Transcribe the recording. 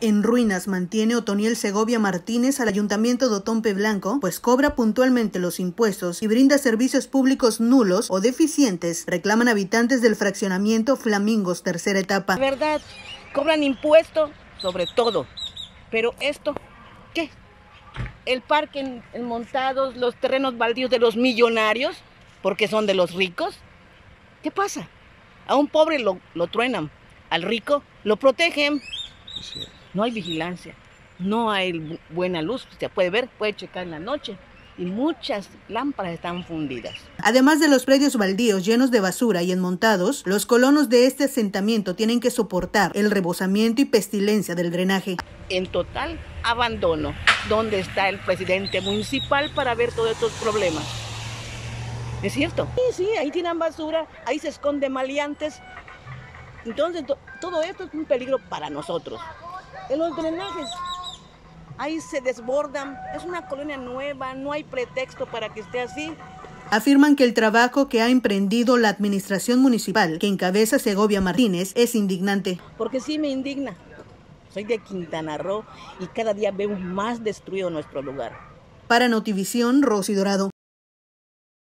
En ruinas mantiene Otoniel Segovia Martínez al Ayuntamiento de Otompe Blanco, pues cobra puntualmente los impuestos y brinda servicios públicos nulos o deficientes, reclaman habitantes del fraccionamiento Flamingos, tercera etapa. La verdad, cobran impuestos sobre todo, pero esto, ¿qué? El parque en, en montados, los terrenos baldíos de los millonarios, porque son de los ricos. ¿Qué pasa? A un pobre lo, lo truenan, al rico lo protegen. No hay vigilancia, no hay buena luz, se puede ver, puede checar en la noche y muchas lámparas están fundidas. Además de los predios baldíos llenos de basura y enmontados, los colonos de este asentamiento tienen que soportar el rebosamiento y pestilencia del drenaje. En total abandono, ¿dónde está el presidente municipal para ver todos estos problemas? ¿Es cierto? Sí, sí, ahí tiran basura, ahí se esconden maleantes. Entonces, to todo esto es un peligro para nosotros. En los drenajes, ahí se desbordan. Es una colonia nueva, no hay pretexto para que esté así. Afirman que el trabajo que ha emprendido la administración municipal que encabeza Segovia Martínez es indignante. Porque sí me indigna. Soy de Quintana Roo y cada día veo más destruido nuestro lugar. Para Notivisión, Rosy Dorado.